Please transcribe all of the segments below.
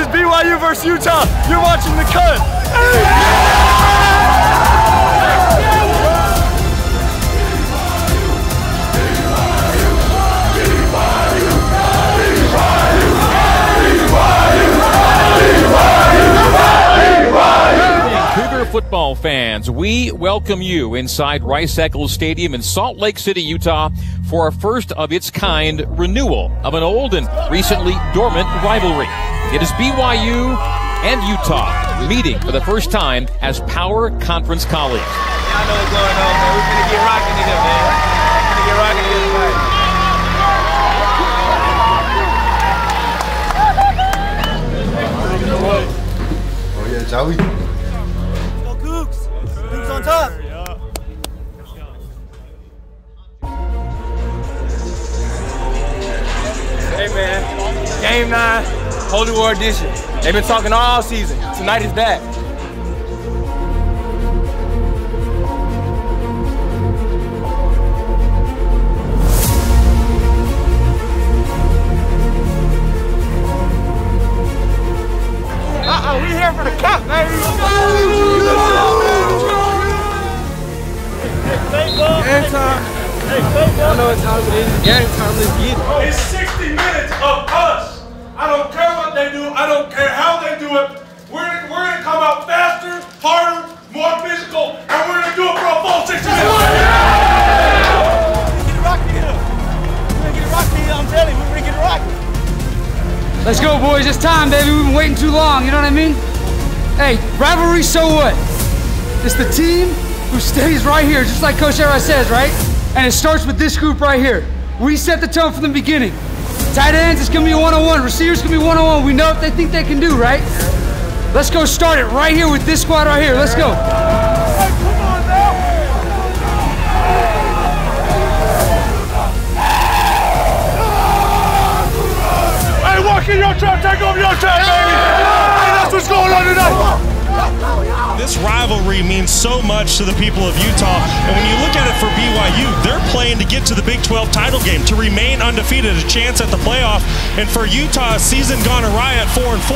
This is BYU versus Utah. You're watching the cut. Football fans, we welcome you inside Rice Eccles Stadium in Salt Lake City, Utah, for a first of its kind renewal of an old and recently dormant rivalry. It is BYU and Utah meeting for the first time as Power Conference colleagues. Y'all know what's going on, man. We're gonna get rocking in here, man. We're gonna get rocking in here tonight. Oh yeah, Joey. Go Cougs. Cougs on top. Hey man, game nine, Holy War edition. They've been talking all season. Tonight is that. Uh-oh, we here for the cup, baby. Game time. I know what time it is. Game time. Let's get it. It's 60 minutes of us. I don't care what they do. I don't care how they do it. We're, we're going to come out faster, harder, more physical, and we're going to do it for a full 60 minutes. Let's go, boys. It's time, baby. We've been waiting too long. You know what I mean? Hey, rivalry, so what? It's the team who stays right here, just like Coach Era says, right? And it starts with this group right here. We set the tone from the beginning. Tight ends, it's gonna be one-on-one. Receivers gonna be one-on-one. We know what they think they can do, right? Let's go start it right here with this squad right here. Let's go. Hey, come on now! Hey, walk in your trap, take over your trap, baby. Hey, that's what's going on tonight. This rivalry means so much to the people of Utah. And when you look at it for BYU, they're playing to get to the Big 12 title game, to remain undefeated, a chance at the playoff. And for Utah, a season gone awry at 4 and 4,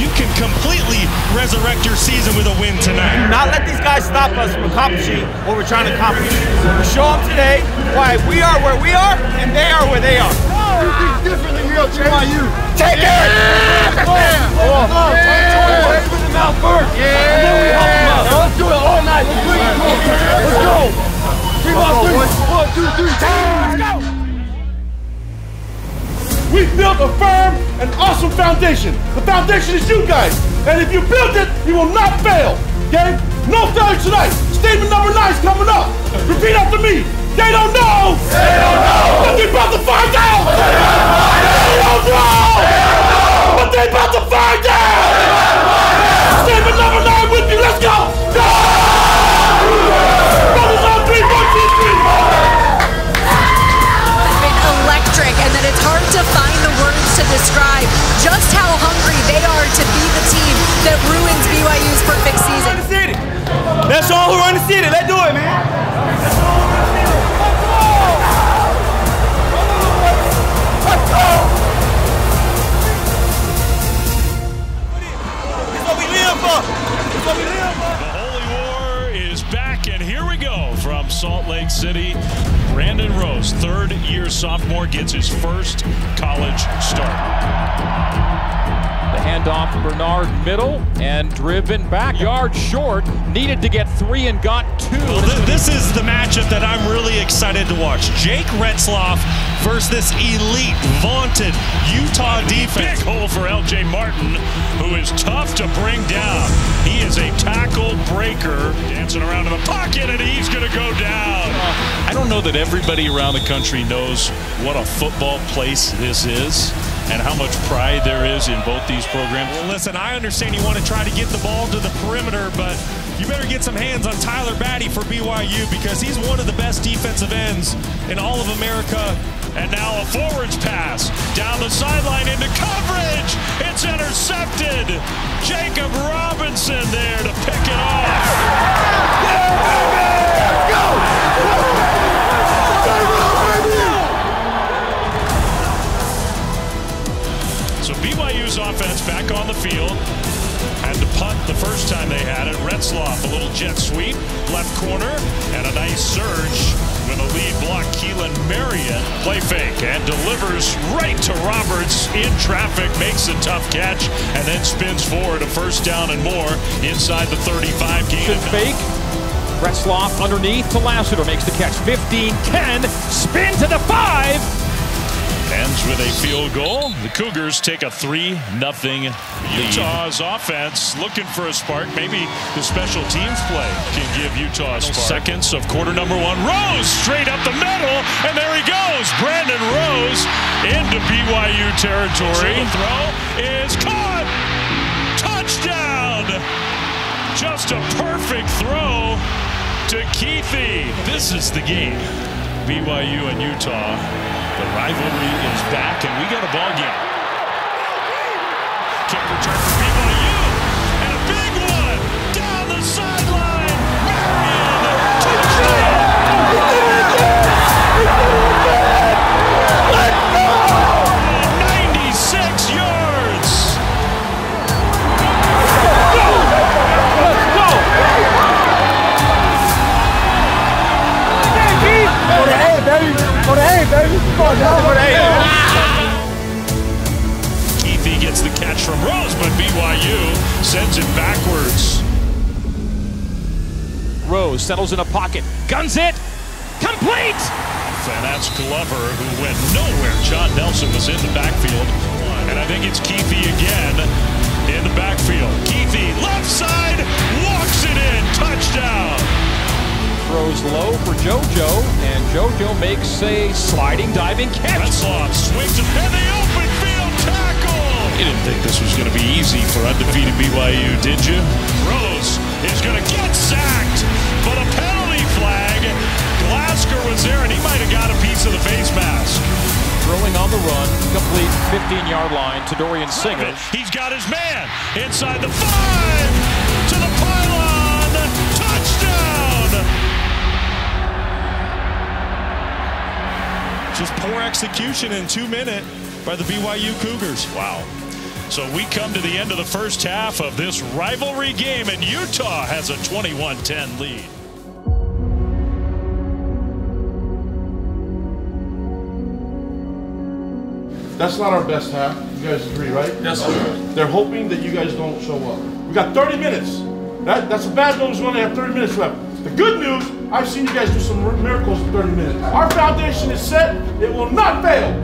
you can completely resurrect your season with a win tonight. Not let these guys stop us from accomplishing what we're trying to accomplish. We show them today why we are where we are and they are where they are. Differently here at BYU. Take it! with the mouth first. Yeah. And then we help them out. Let's do it all night. Let's bring it to them. Let's go. Three by three. One, two, three. Let's go. We built a firm and awesome foundation. The foundation is you guys. And if you build it, you will not fail. Okay? No failure tonight. Statement number nine is coming up. Repeat after me. They don't know. They don't know. But they're about to find out. They don't know. But they're about to find out. Number nine with me. Let's go. Go. Brothers on three, one, two, three. been electric and that it's hard to find the words to describe just how hungry they are to be the team that ruins BYU's perfect season. That's all who run the city. Handoff to Bernard middle and driven back. Yard short. Needed to get three and got two. Well, thi- this is the matchup that I'm really excited to watch. Jake Retzlaff versus this elite, vaunted Utah defense. Big hole for LJ Martin, who is tough to bring down. He is a tackle breaker, dancing around in the pocket, and he's going to go down. I don't know that everybody around the country knows what a football place this is and how much pride there is in both these programs. Well, listen, I understand you want to try to get the ball to the perimeter, but you better get some hands on Tyler Batty for BYU because he's one of the best defensive ends in all of America. And now a forwards pass down the sideline into coverage. It's intercepted. Jacob Robinson there to pick it off. Offense back on the field. Had to punt the first time they had it. Retzlaff, a little jet sweep, left corner, and a nice surge with a lead block. Keelan Marion play fake and delivers right to Roberts in traffic, makes a tough catch, and then spins forward a first down and more inside the 35 game. Fake. Retzlaff underneath to Lassiter makes the catch. 15-10, spin to the 5, Ends with a field goal. The Cougars take a 3 0 Utah's offense looking for a spark. Maybe the special teams play can give Utah a spark. Seconds of quarter number one. Rose straight up the middle, and there he goes. Brandon Rose into BYU territory. The throw is caught. Touchdown. Just a perfect throw to Kuithe. This is the game. BYU and Utah. The rivalry is back, and we got a ball game. Return Nelson was in the backfield. And I think it's Kuithe again in the backfield. Kuithe, left side, walks it in. Touchdown. Throws low for JoJo, and JoJo makes a sliding, diving catch. Retzlaff swings it, and the open field tackle. You didn't think this was going to be easy for undefeated BYU, did you? Rose is going to get sacked, but a penalty flag. Glasgow was there, and he might have got a piece of the face mask. Throwing on the run, complete 15-yard line to Dorian Singer. He's got his man inside the five to the pylon. Touchdown. Just poor execution in two minute by the BYU Cougars. Wow. So we come to the end of the first half of this rivalry game, and Utah has a 21-10 lead. That's not our best half. You guys agree, right? Yes, sir. They're hoping that you guys don't show up. We got 30 minutes. That, that's a bad news. We only have 30 minutes left. The good news, I've seen you guys do some miracles in 30 minutes. Our foundation is set. It will not fail.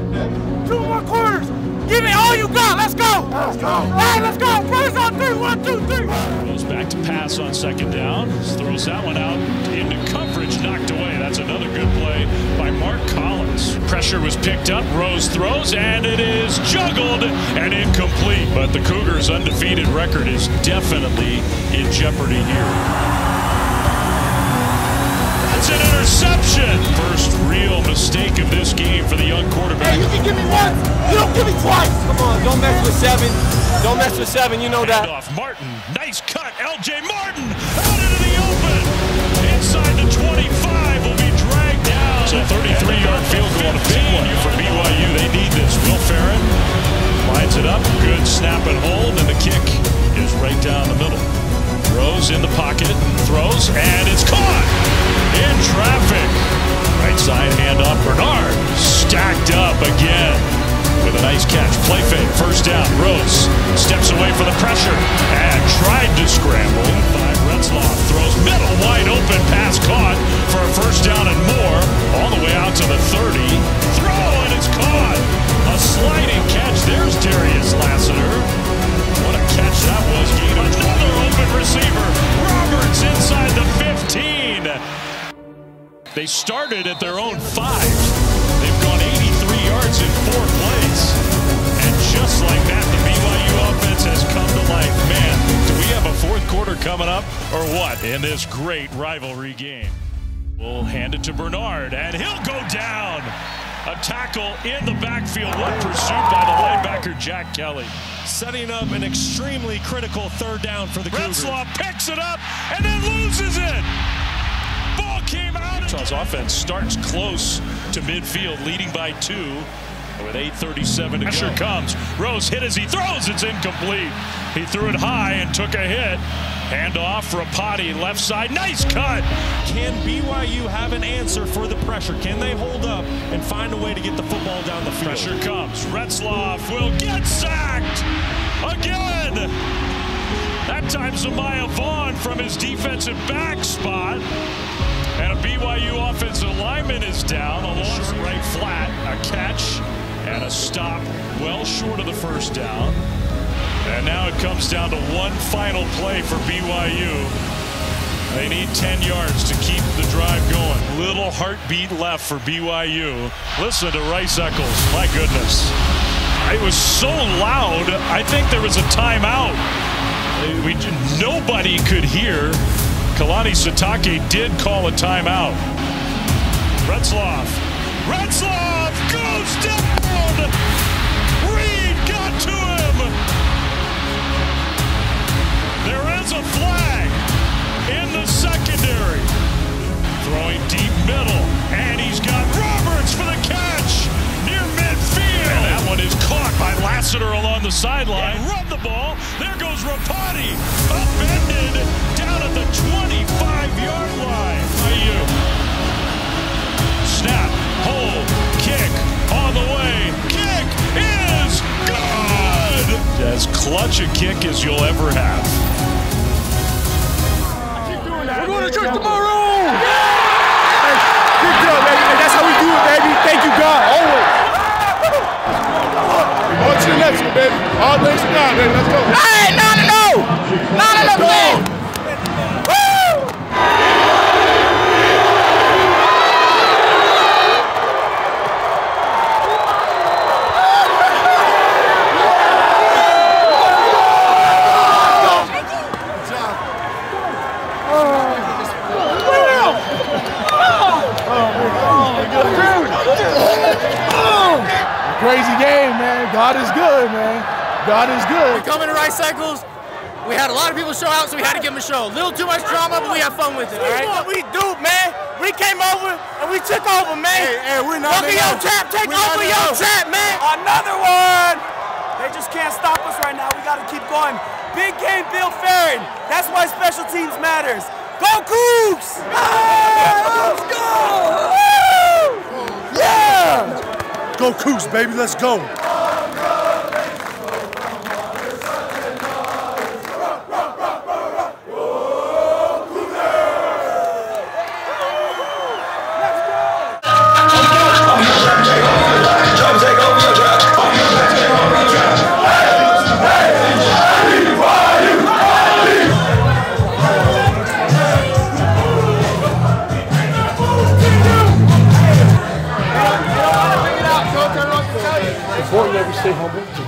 Two more quarters. Give me all you got. Let's go. Let's go. Hey, let's go. First on three. One, two, three. Goes back to pass on second down. Throws that one out into coverage, knocked away. That's another good play by Mark Collins. Pressure was picked up. Rose throws, and it is juggled and incomplete. But the Cougars' undefeated record is definitely in jeopardy here. That's an interception. First real mistake of this game for the young quarterback. Hey, you can give me once. You don't give me twice. Come on, don't mess with seven. Don't mess with seven. You know that. Off Martin, nice cut. L.J. Martin out into the open. So 33-yard field goal a big one for BYU. They need this. Will Ferrin lines it up. Good snap and hold, and the kick is right down the middle. Throws in the pocket, and throws, and it's caught in traffic. Right side handoff. Bernard stacked up again a nice catch. Play fake, first down. Rose steps away for the pressure and tried to scramble. By Retzlaff throws middle wide open, pass caught for a first down and more. All the way out to the 30. Throw and it's caught. A sliding catch. There's Darius Lassiter. What a catch that was. Gain another open receiver. Roberts inside the 15. They started at their own five. They've gone 83 yards in four plays. Just like that, the BYU offense has come to life. Man, do we have a fourth quarter coming up or what in this great rivalry game? We'll hand it to Bernard, and he'll go down. A tackle in the backfield. What pursuit by the linebacker, Jack Kelly. setting up an extremely critical third down for the Cougars. Retzlaff picks it up and then loses it. Ball came out. Utah's offense starts close to midfield, leading by two. With 8.37 to Pressure comes. Rose hit as he throws. It's incomplete. He threw it high and took a hit. Hand off for Ropati, left side, nice cut. Can BYU have an answer for the pressure? Can they hold up and find a way to get the football down the field? Pressure comes. Retzlaff will get sacked again. That time Zemaiah Vaughn from his defensive back spot. And a BYU offensive lineman is down. A lost right flat, a catch, and a stop well short of the first down. And now it comes down to one final play for BYU. They need 10 yards to keep the drive going. Little heartbeat left for BYU. Listen to Rice Eccles. My goodness. It was so loud, I think there was a timeout. We, nobody could hear. Kalani Sitake did call a timeout. Retzlaff. Retzlaff Reed got to him! There is a flag in the secondary. Throwing deep middle, and he's got Roberts for the catch near midfield. And that one is caught by Lassiter along the sideline. Run the ball. There goes Ropati. Upended down at the 25-yard line. Snap, hold, clutch a kick as you'll ever have. We're going to church tomorrow! Yeah! Hey, good job, baby. That's how we do it, baby. Thank you, God, always. On to the next one, baby. All things to God, baby. Let's go. Hey, 9 0. 9 0, God is good, man. God is good. We're coming to Rice Eccles. We had a lot of people show out, so we had to give them a show. A little too much drama, but we had fun with it, all right? what we do, man. We came over and we took over, man. Hey, hey, we're not Welcome your trap, take We're over not your trap, man. Another one! They just can't stop us right now. We got to keep going. Big game, Bill Ferrin. That's why special teams matters. Go Cougs! Ah, let's go! Yeah! Go Cougs, baby. Let's go.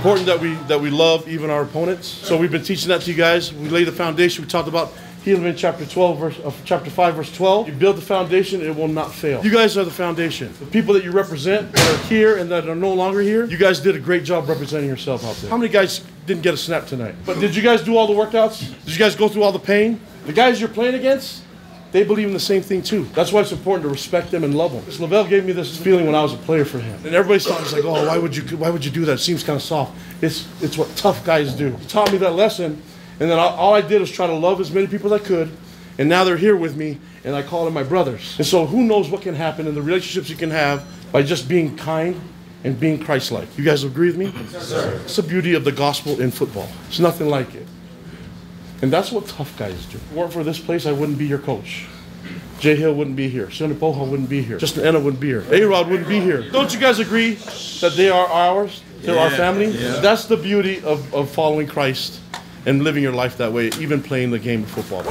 Important that we that we love even our opponents. So we've been teaching that to you guys. We laid the foundation. We talked about Helaman chapter 12, verse of chapter 5, verse 12. You build the foundation, it will not fail. You guys are the foundation. The people that you represent that are here and that are no longer here, you guys did a great job representing yourself out there. How many guys didn't get a snap tonight? But did you guys do all the workouts? Did you guys go through all the pain? The guys you're playing against, they believe in the same thing too. That's why it's important to respect them and love them. Because LaVell gave me this feeling when I was a player for him, and everybody's it's like, oh, why would you, why would you do that? It seems kind of soft. It's it's what tough guys do. He taught me that lesson, and then all, all I did was try to love as many people as I could, and now they're here with me, and I call them my brothers. And so who knows what can happen in the relationships you can have by just being kind and being Christ-like. You guys agree with me? Yes, sir. It's the beauty of the gospel in football. It's nothing like it. And that's what tough guys do. If it weren't for this place, I wouldn't be your coach. Jay Hill wouldn't be here. Sonny Po'uha wouldn't be here. Justin Ena wouldn't be here. A-Rod wouldn't be here. Don't you guys agree that they are ours? They're our family? That's the beauty of, of following Christ and living your life that way, even playing the game of football.